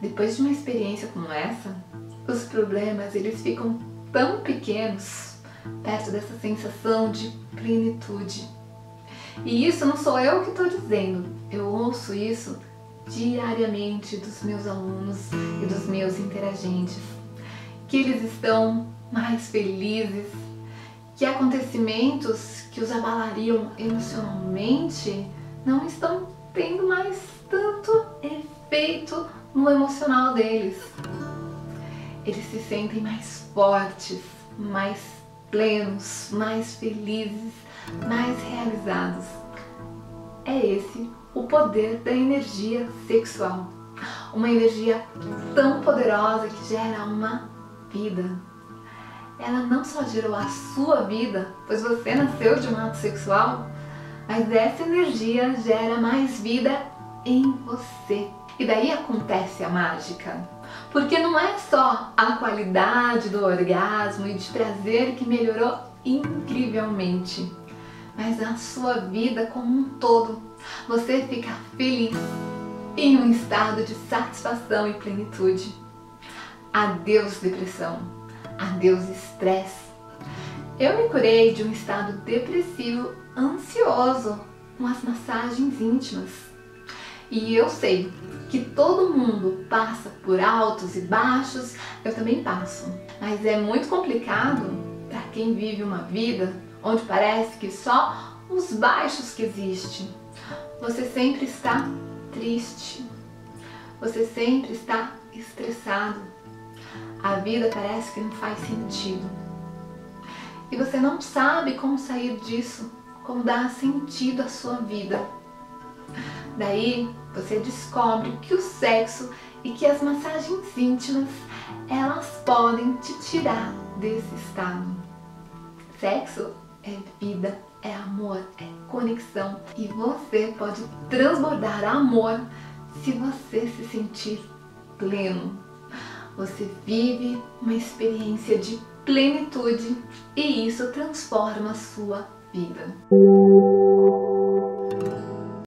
Depois de uma experiência como essa, os problemas eles ficam tão pequenos perto dessa sensação de plenitude. E isso não sou eu que estou dizendo, eu ouço isso diariamente dos meus alunos e dos meus interagentes, que eles estão mais felizes, que acontecimentos que os abalariam emocionalmente não estão efeito no emocional deles. Eles se sentem mais fortes, mais plenos, mais felizes, mais realizados. É esse o poder da energia sexual. Uma energia tão poderosa que gera uma vida. Ela não só gerou a sua vida, pois você nasceu de um ato sexual, mas essa energia gera mais vida em você. E daí acontece a mágica. Porque não é só a qualidade do orgasmo e de prazer que melhorou incrivelmente, mas a sua vida como um todo. Você fica feliz em um estado de satisfação e plenitude. Adeus depressão, adeus estresse. Eu me curei de um estado depressivo ansioso com as massagens íntimas. E eu sei que todo mundo passa por altos e baixos, eu também passo. Mas é muito complicado para quem vive uma vida onde parece que só os baixos que existem. Você sempre está triste. Você sempre está estressado. A vida parece que não faz sentido. E você não sabe como sair disso, como dar sentido à sua vida. Daí você descobre que o sexo e que as massagens íntimas elas podem te tirar desse estado. Sexo é vida, é amor, é conexão e você pode transbordar amor se você se sentir pleno. Você vive uma experiência de plenitude e isso transforma a sua vida.